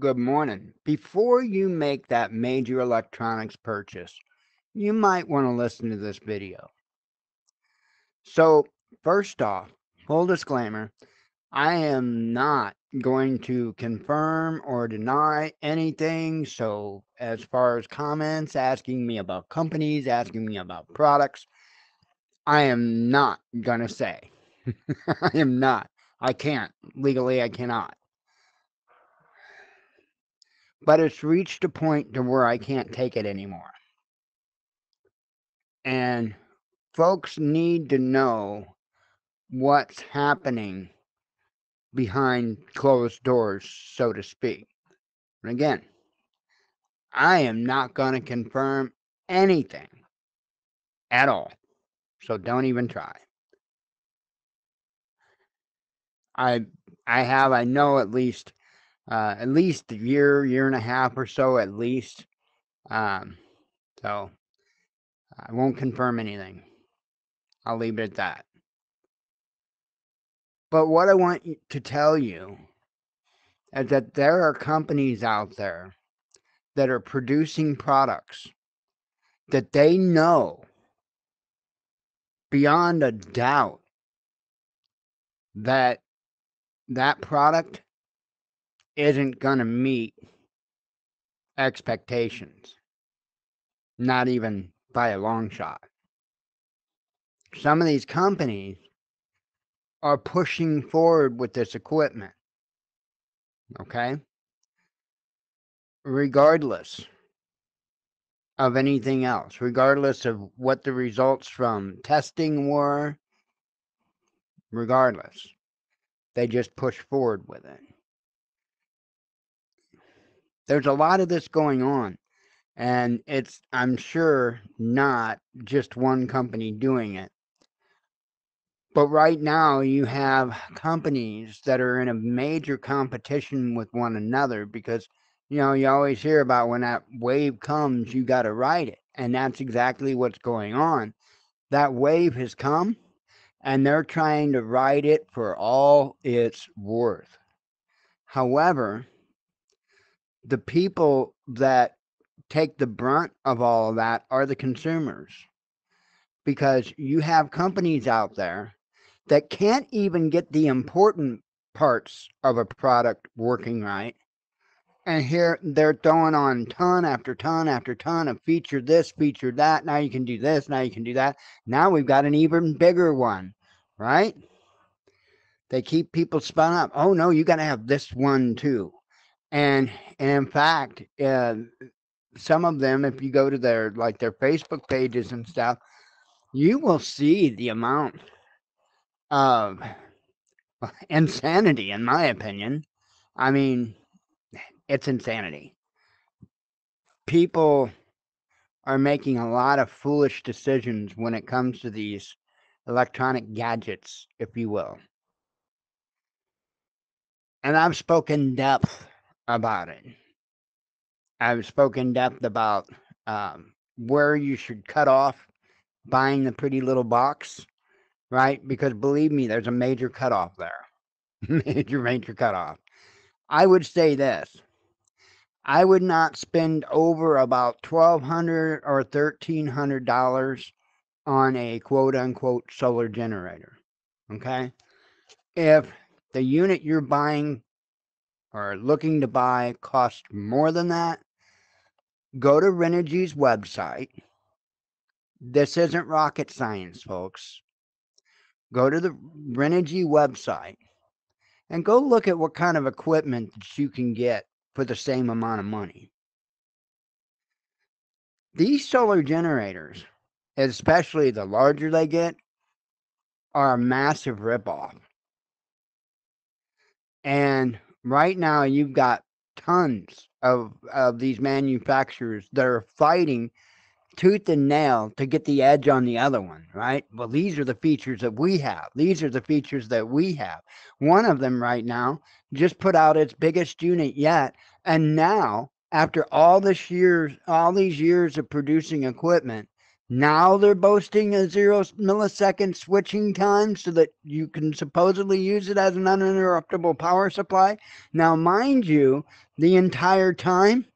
Good morning. Before you make that major electronics purchase, you might want to listen to this video. So, first off, full disclaimer I am not going to confirm or deny anything. So, as far as comments asking me about companies, asking me about products, I am not going to say. I am not. I can't. Legally, I cannot. But it's reached a point to where I can't take it anymore. And folks need to know what's happening behind closed doors, so to speak. And again, I am not going to confirm anything at all. So don't even try. I I have I know at least uh, at least a year year and a half or so at least. Um, so I won't confirm anything. I'll leave it at that. But what I want to tell you is that there are companies out there that are producing products that they know beyond a doubt that that product isn't going to meet expectations. Not even by a long shot. Some of these companies are pushing forward with this equipment. Okay? Regardless of anything else, regardless of what the results from testing were, regardless, they just push forward with it. There's a lot of this going on, and it's, I'm sure, not just one company doing it. But right now, you have companies that are in a major competition with one another because you know, you always hear about when that wave comes, you got to ride it. And that's exactly what's going on. That wave has come and they're trying to ride it for all it's worth. However, the people that take the brunt of all of that are the consumers because you have companies out there that can't even get the important parts of a product working right and here they're throwing on ton after ton after ton of feature this, feature that. Now you can do this, now you can do that. Now we've got an even bigger one, right? They keep people spun up. Oh no, you got to have this one too. And, and in fact, uh, some of them, if you go to their like their Facebook pages and stuff, you will see the amount of insanity, in my opinion. I mean, it's insanity. People are making a lot of foolish decisions when it comes to these electronic gadgets, if you will. And I've spoken depth about it. I've spoken depth about um, where you should cut off buying the pretty little box, right? Because believe me, there's a major cutoff there. major, major cutoff. I would say this I would not spend over about 1,200 or thirteen hundred dollars on a quote unquote solar generator. Okay. If the unit you're buying or looking to buy cost more than that, go to Renogy's website. This isn't rocket science, folks. Go to the Renogy website and go look at what kind of equipment that you can get for the same amount of money. These solar generators, especially the larger they get, are a massive ripoff. And right now, you've got tons of, of these manufacturers that are fighting tooth and nail to get the edge on the other one, right? Well, these are the features that we have. These are the features that we have. One of them right now just put out its biggest unit yet. And now, after all this years, all these years of producing equipment, Now they're boasting a zero millisecond switching time so that you can supposedly use it as an uninterruptible power supply. Now, mind you, the entire time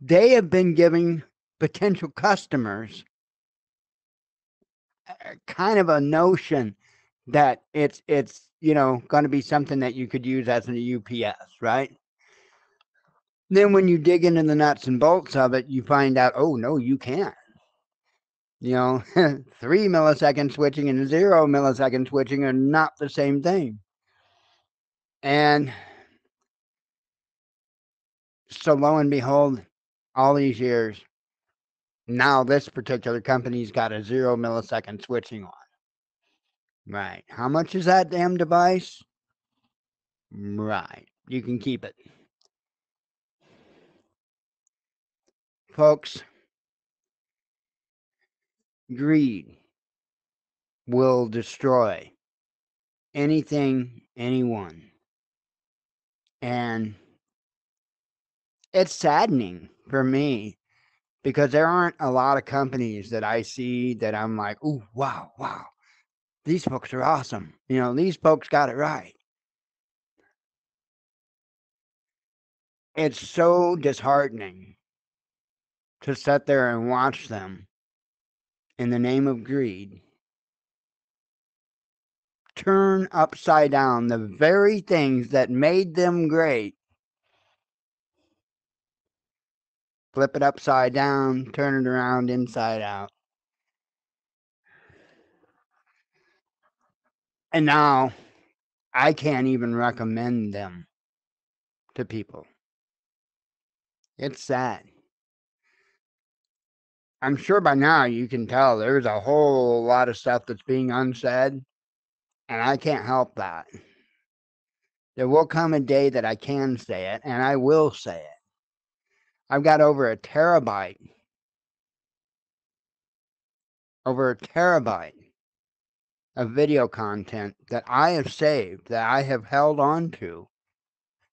they have been giving potential customers uh, kind of a notion that it's it's you know going to be something that you could use as an UPS, right? Then when you dig into the nuts and bolts of it, you find out, oh no, you can't. You know, three millisecond switching and zero millisecond switching are not the same thing. And so lo and behold, all these years, now this particular company's got a zero millisecond switching on. Right. How much is that damn device? Right. You can keep it. Folks, greed will destroy anything, anyone. And it's saddening for me because there aren't a lot of companies that I see that I'm like, oh, wow, wow, these folks are awesome. You know, these folks got it right. It's so disheartening to sit there and watch them in the name of greed turn upside down the very things that made them great flip it upside down, turn it around inside out. And now I can't even recommend them to people. It's sad. I'm sure by now you can tell there's a whole lot of stuff that's being unsaid, and I can't help that. There will come a day that I can say it, and I will say it. I've got over a terabyte, over a terabyte of video content that I have saved, that I have held on to,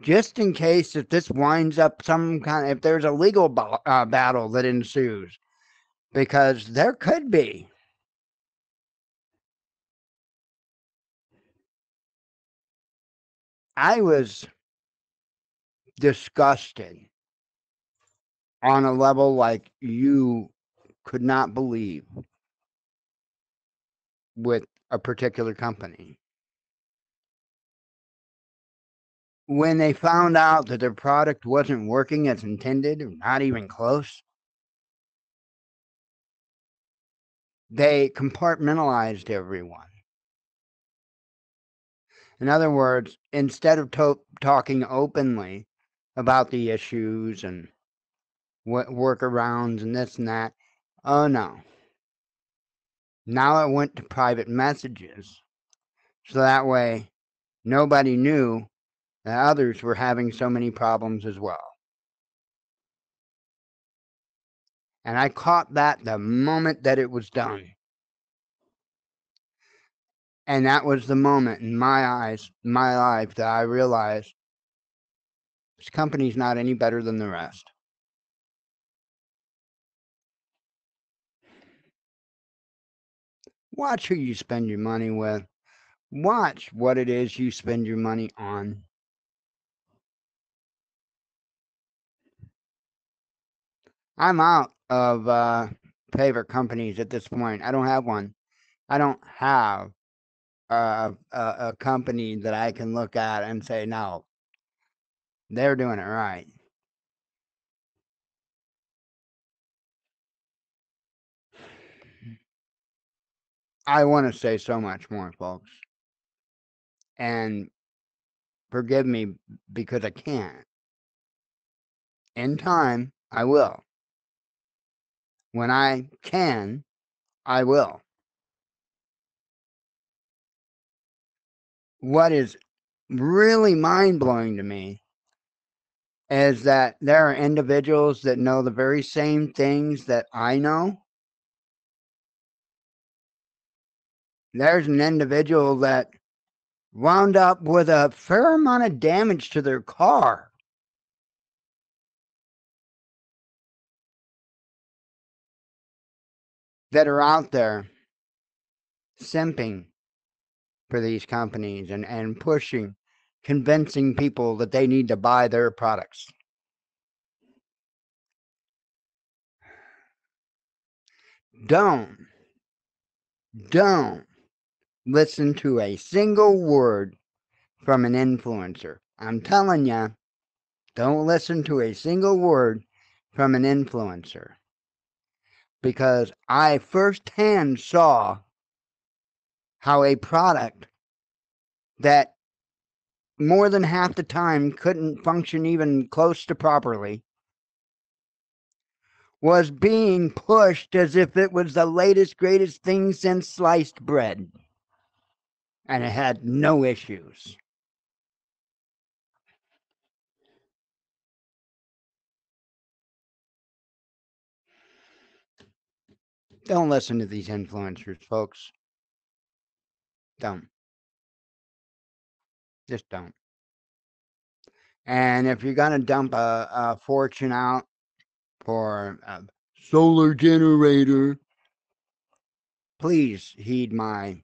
just in case if this winds up some kind, if there's a legal uh, battle that ensues, because there could be. I was disgusted on a level like you could not believe with a particular company. When they found out that their product wasn't working as intended, not even close, they compartmentalized everyone. In other words, instead of to- talking openly about the issues and what workarounds and this and that. Oh no. Now it went to private messages. So that way nobody knew that others were having so many problems as well. And I caught that the moment that it was done. And that was the moment in my eyes, my life, that I realized this company's not any better than the rest. Watch who you spend your money with. Watch what it is you spend your money on. I'm out of uh, favorite companies at this point. I don't have one. I don't have a, a, a company that I can look at and say, no, they're doing it right. I want to say so much more, folks. And forgive me because I can't. In time, I will. When I can, I will. What is really mind blowing to me is that there are individuals that know the very same things that I know there's an individual that wound up with a fair amount of damage to their car. That are out there simping for these companies and, and pushing, convincing people that they need to buy their products. Don't, don't listen to a single word from an influencer. I'm telling you, don't listen to a single word from an influencer. Because I firsthand saw how a product that more than half the time couldn't function even close to properly was being pushed as if it was the latest, greatest thing since sliced bread. And it had no issues. Don't listen to these influencers, folks. Don't. Just don't. And if you're going to dump a, a fortune out for a solar generator, please heed my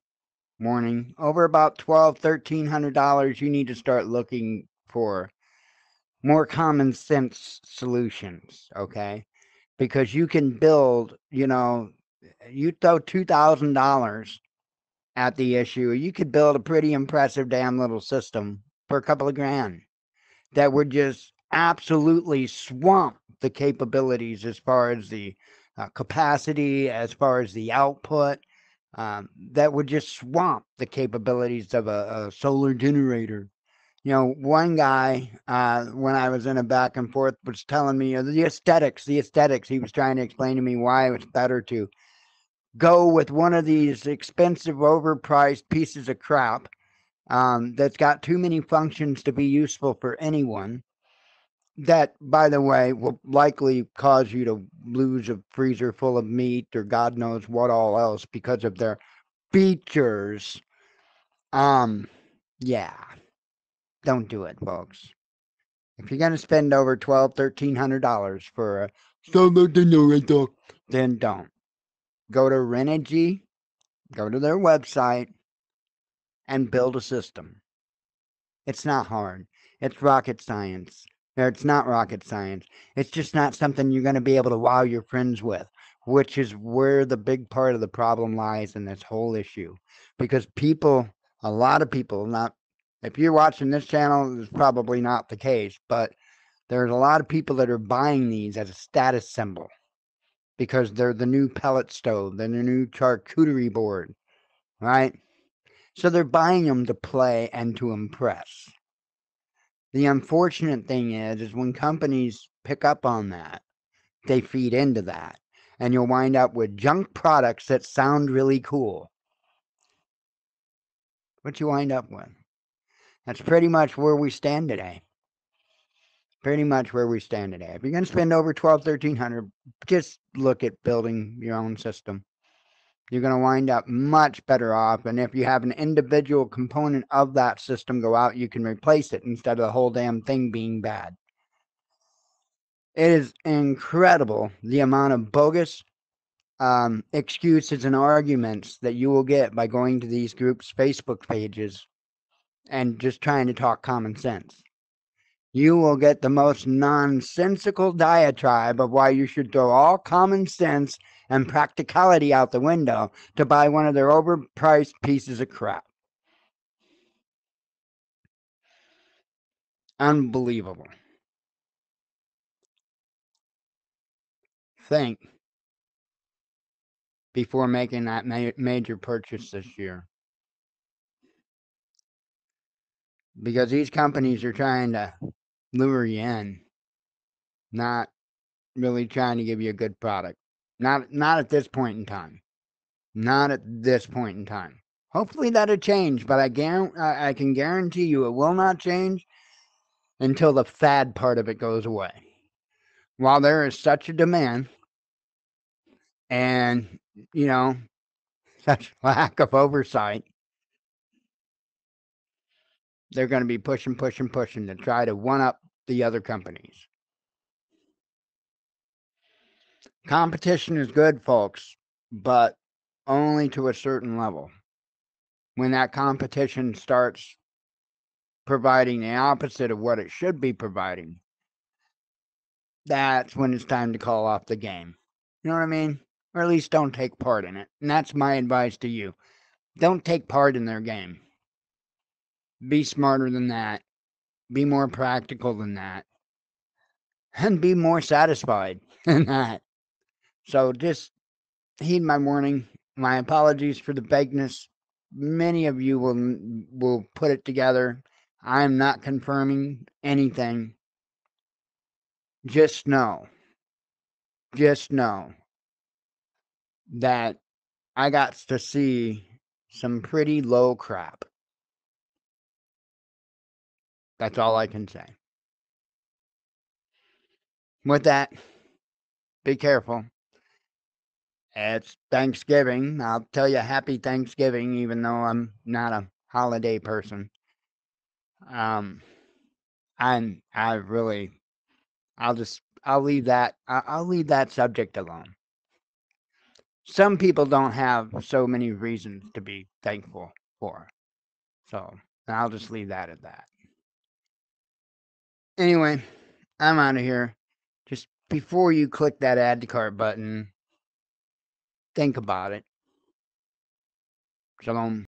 warning. Over about twelve, thirteen hundred dollars, you need to start looking for more common sense solutions. Okay, because you can build, you know, you throw two thousand dollars at the issue, you could build a pretty impressive damn little system for a couple of grand that would just absolutely swamp the capabilities as far as the uh, capacity, as far as the output, um, that would just swamp the capabilities of a, a solar generator. You know, one guy, uh, when I was in a back and forth, was telling me uh, the aesthetics, the aesthetics. He was trying to explain to me why it was better to go with one of these expensive, overpriced pieces of crap um, that's got too many functions to be useful for anyone. That, by the way, will likely cause you to lose a freezer full of meat or God knows what all else because of their features. Um, yeah, don't do it, folks. If you're gonna spend over twelve, thirteen hundred dollars for a then don't go to Renogy, go to their website, and build a system. It's not hard. It's rocket science. Or it's not rocket science. It's just not something you're going to be able to wow your friends with, which is where the big part of the problem lies in this whole issue. Because people, a lot of people, not if you're watching this channel, it's probably not the case, but there's a lot of people that are buying these as a status symbol because they're the new pellet stove, they're the new charcuterie board, right? So they're buying them to play and to impress. The unfortunate thing is, is when companies pick up on that, they feed into that, and you'll wind up with junk products that sound really cool. What you wind up with? That's pretty much where we stand today pretty much where we stand today. If you're going to spend over 12, 1300, just look at building your own system. You're going to wind up much better off. And if you have an individual component of that system go out, you can replace it instead of the whole damn thing being bad. It is incredible the amount of bogus um, excuses and arguments that you will get by going to these groups' Facebook pages and just trying to talk common sense you will get the most nonsensical diatribe of why you should throw all common sense and practicality out the window to buy one of their overpriced pieces of crap. Unbelievable. Think before making that ma- major purchase this year. Because these companies are trying to in, not really trying to give you a good product. Not not at this point in time. Not at this point in time. Hopefully that'll change, but I guarantee I can guarantee you it will not change until the fad part of it goes away. While there is such a demand and you know such lack of oversight they're going to be pushing, pushing, pushing to try to one up the other companies. Competition is good, folks. but only to a certain level. When that competition starts providing the opposite of what it should be providing, that's when it's time to call off the game. You know what I mean? Or at least don't take part in it. And that's my advice to you. Don't take part in their game. Be smarter than that. Be more practical than that. And be more satisfied than that. So just heed my warning. My apologies for the vagueness. Many of you will will put it together. I'm not confirming anything. Just know. Just know that I got to see some pretty low crap. That's all I can say. With that, be careful. It's Thanksgiving. I'll tell you happy Thanksgiving, even though I'm not a holiday person. Um, I'm I really, I'll just I'll leave that I'll leave that subject alone. Some people don't have so many reasons to be thankful for, so I'll just leave that at that. Anyway, I'm out of here. Just before you click that add to cart button, think about it. Shalom.